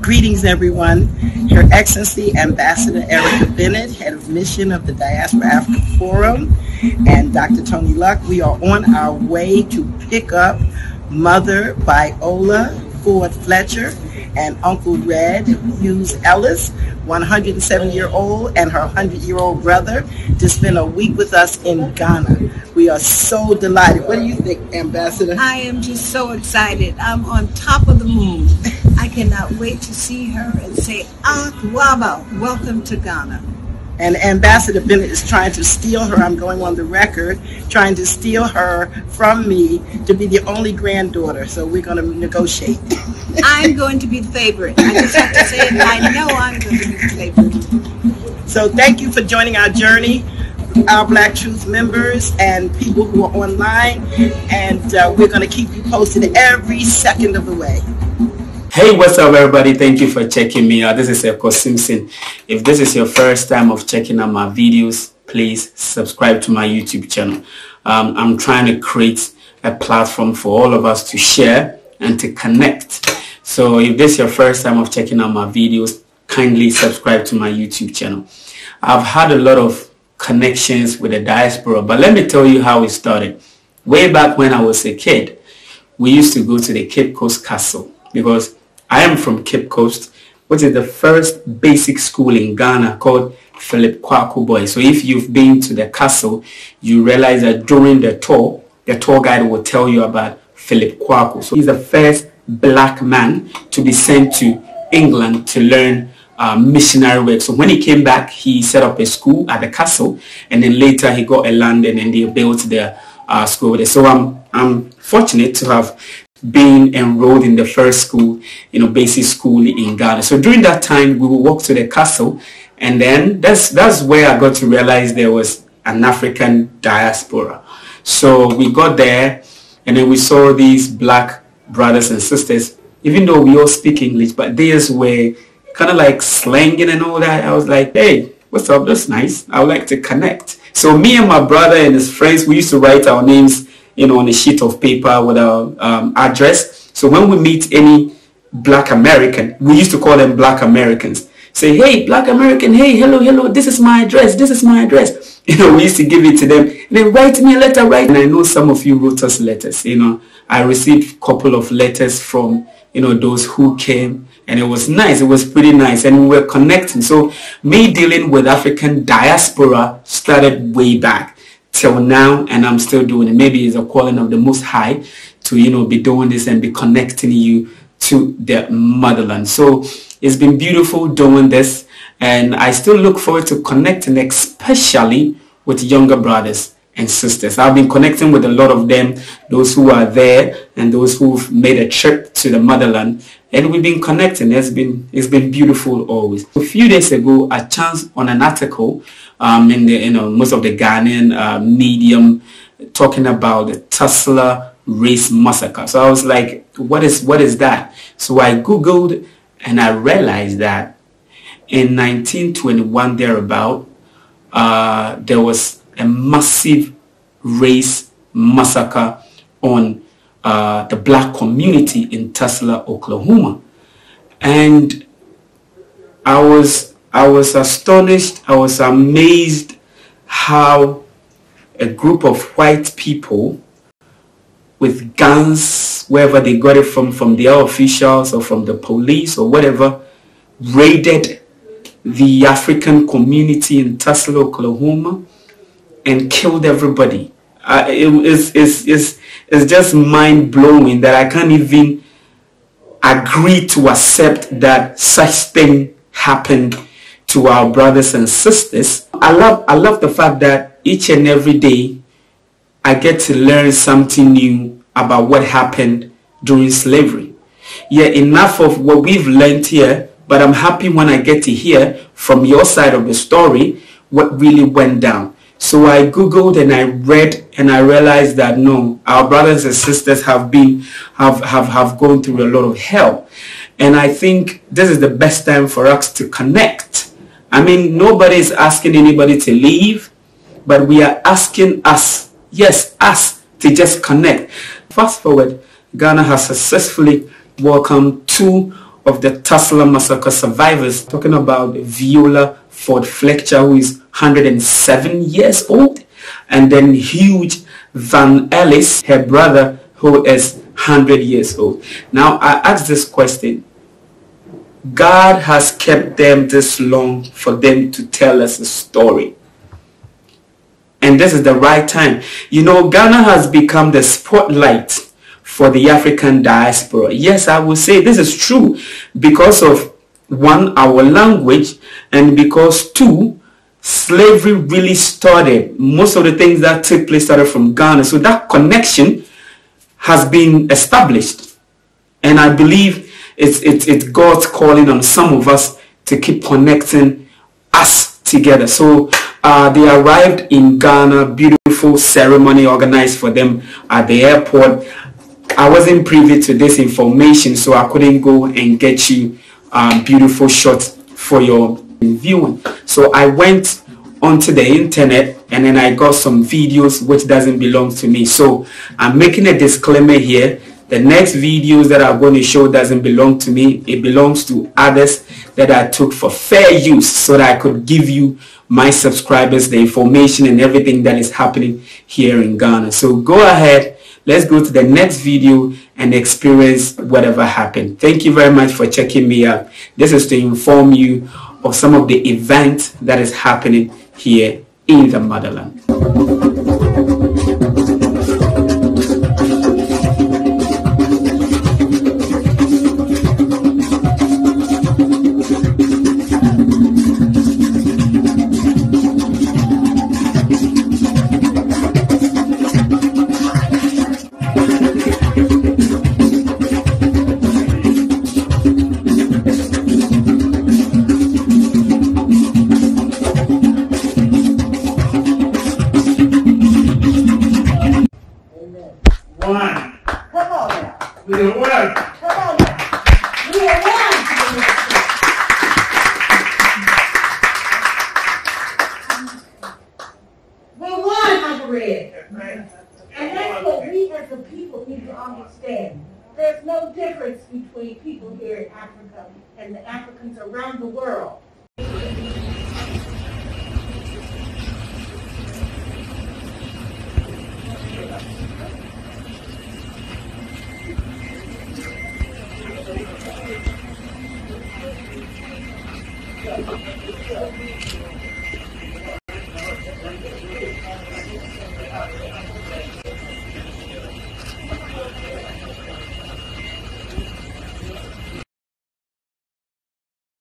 Greetings, everyone. Her Excellency Ambassador Erieka Bennett, Head of Mission of the Diaspora Africa Forum, and Dr. Tony Luck. We are on our way to pick up Mother Viola Ford Fletcher and Uncle Red Hughes Ellis, 107-year-old, and her 100-year-old brother to spend a week with us in Ghana. We are so delighted. What do you think, Ambassador? I am just so excited. I'm on top of the moon. Wait to see her and say, Akwaba, welcome to Ghana. And Ambassador Bennett is trying to steal her, I'm going on the record, trying to steal her from me to be the only granddaughter. So we're going to negotiate. I'm going to be the favorite. I just have to say it. I know I'm going to be the favorite. So thank you for joining our journey, our Black Truth members and people who are online. And uh, we're going to keep you posted every second of the way. Hey, what's up everybody? Thank you for checking me out. This is Ekow Simpson. If this is your first time of checking out my videos, please subscribe to my YouTube channel. Um, I'm trying to create a platform for all of us to share and to connect. So if this is your first time of checking out my videos, kindly subscribe to my YouTube channel. I've had a lot of connections with the diaspora, but let me tell you how it started. Way back when I was a kid, we used to go to the Cape Coast Castle because I am from Cape Coast, which is the first basic school in Ghana called Philip Quaque Boy. So if you've been to the castle, you realize that during the tour, the tour guide will tell you about Philip Quaque. So he's the first black man to be sent to England to learn uh, missionary work. So when he came back, he set up a school at the castle, and then later he got a land and then they built the uh, school there. So I'm I'm fortunate to have being enrolled in the first school, you know, basic school in Ghana. So during that time, we would walk to the castle, and then that's that's where I got to realize there was an African diaspora. So we got there, and then we saw these black brothers and sisters. Even though we all speak English, but theirs were kind of like slanging and all that. I was like, hey, what's up? That's nice. I would like to connect. So me and my brother and his friends, we used to write our names you know, on a sheet of paper with our um, address. So when we meet any black American, we used to call them black Americans. Say, hey, black American, hey, hello, hello, this is my address, this is my address. You know, we used to give it to them. And then write me a letter, right? And I know some of you wrote us letters. You know, I received a couple of letters from, you know, those who came and it was nice. It was pretty nice and we were connecting. So me dealing with African diaspora started way back till now and I'm still doing it. Maybe it's a calling of the Most High to, you know, be doing this and be connecting you to the motherland. So it's been beautiful doing this and I still look forward to connecting especially with younger brothers and sisters. I've been connecting with a lot of them, those who are there and those who've made a trip to the motherland and we've been connecting. It's been, it's been beautiful always. A few days ago, I chanced on an article um, in the, you know, most of the Ghanaian uh, medium talking about the Tulsa race massacre. So I was like, what is, what is that? So I Googled and I realized that in 1921 thereabout, uh, there was a massive race massacre on uh, the black community in Tulsa, Oklahoma. And I was I was astonished, I was amazed how a group of white people with guns, wherever they got it from, from their officials or from the police or whatever, raided the African community in Tulsa, Oklahoma and killed everybody. It, it's, it's, it's, it's just mind-blowing that I can't even agree to accept that such thing happened to our brothers and sisters. I love, I love the fact that each and every day I get to learn something new about what happened during slavery. Yeah, enough of what we've learned here, but I'm happy when I get to hear from your side of the story what really went down. So I googled and I read and I realized that no, our brothers and sisters have been have have have gone through a lot of hell. And I think this is the best time for us to connect I mean, nobody is asking anybody to leave, but we are asking us, yes, us, to just connect. Fast forward, Ghana has successfully welcomed two of the Tulsa massacre survivors, talking about Viola Ford Fletcher, who is 107 years old, and then Hughes Van Ellis, her brother, who is 100 years old. Now, I ask this question. God has kept them this long for them to tell us a story. And this is the right time. You know, Ghana has become the spotlight for the African diaspora. Yes, I will say this is true because of one, our language, and because two, slavery really started. Most of the things that took place started from Ghana. So that connection has been established. And I believe it's, it's, it's God's calling on some of us to keep connecting us together. So uh, they arrived in Ghana, beautiful ceremony organized for them at the airport. I wasn't privy to this information, so I couldn't go and get you um, beautiful shots for your viewing. So I went onto the internet and then I got some videos which doesn't belong to me. So I'm making a disclaimer here. The next videos that I'm going to show doesn't belong to me. It belongs to others that I took for fair use so that I could give you my subscribers the information and everything that is happening here in Ghana. So go ahead. Let's go to the next video and experience whatever happened. Thank you very much for checking me out. This is to inform you of some of the events that is happening here in the motherland. difference between people here in Africa and the Africans around the world.